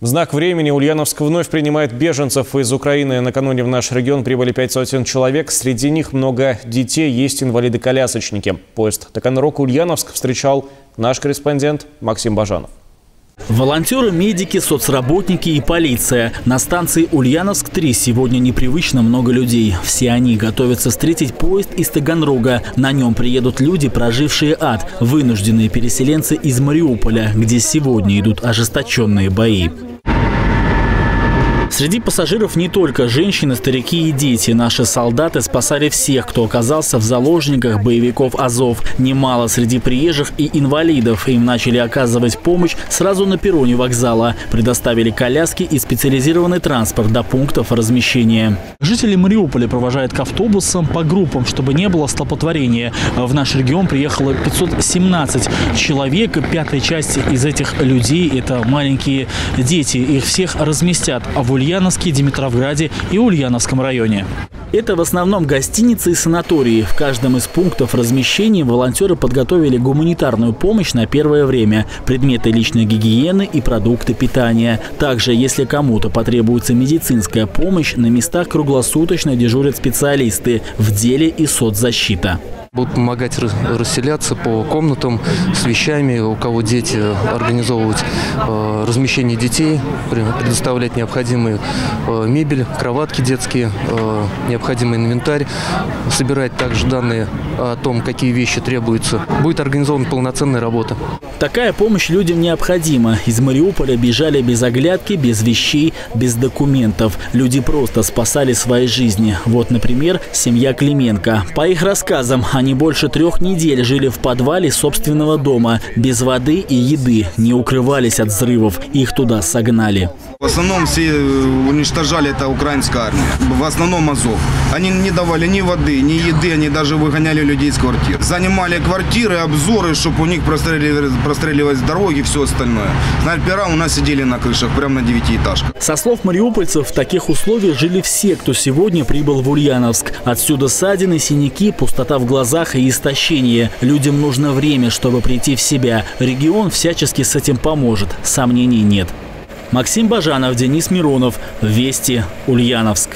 В знак времени Ульяновск вновь принимает беженцев из Украины. Накануне в наш регион прибыли пять сотен человек. Среди них много детей, есть инвалиды-колясочники. Поезд Таганрог-Ульяновск встречал наш корреспондент Максим Бажанов. Волонтеры, медики, соцработники и полиция. На станции Ульяновск-3 сегодня непривычно много людей. Все они готовятся встретить поезд из Таганрога. На нем приедут люди, прожившие ад, вынужденные переселенцы из Мариуполя, где сегодня идут ожесточенные бои. Среди пассажиров не только женщины, старики и дети. Наши солдаты спасали всех, кто оказался в заложниках боевиков Азов. Немало среди приезжих и инвалидов. Им начали оказывать помощь сразу на перроне вокзала. Предоставили коляски и специализированный транспорт до пунктов размещения. Жители Мариуполя провожают к автобусам по группам, чтобы не было столпотворения. В наш регион приехало 517 человек. Пятая часть из этих людей – это маленькие дети. Их всех разместят в Ульяновске Димитровграде и Ульяновском районе. Это в основном гостиницы и санатории. В каждом из пунктов размещения волонтеры подготовили гуманитарную помощь на первое время, предметы личной гигиены и продукты питания. Также, если кому-то потребуется медицинская помощь, на местах круглосуточно дежурят специалисты в деле и соцзащита. Будут помогать расселяться по комнатам с вещами, у кого дети, организовывать э, размещение детей, предоставлять необходимую э, мебель, кроватки детские, э, необходимый инвентарь, собирать также данные о том, какие вещи требуются. Будет организована полноценная работа. Такая помощь людям необходима. Из Мариуполя бежали без оглядки, без вещей, без документов. Люди просто спасали свои жизни. Вот, например, семья Клименко. По их рассказам, они больше трех недель жили в подвале собственного дома, без воды и еды, не укрывались от взрывов. Их туда согнали. В основном все э, уничтожали это украинская армия. В основном Азов. Они не давали ни воды, ни еды, они даже выгоняли людей из квартир. Занимали квартиры, обзоры, чтобы у них простреливались, простреливались дороги и все остальное. Снайпера у нас сидели на крышах, прямо на девятиэтажках. Со слов мариупольцев, в таких условиях жили все, кто сегодня прибыл в Ульяновск. Отсюда ссадины, синяки, пустота в глазах и истощение. Людям нужно время, чтобы прийти в себя. Регион всячески с этим поможет, сомнений нет. Максим Бажанов, Денис Миронов. Вести. Ульяновск.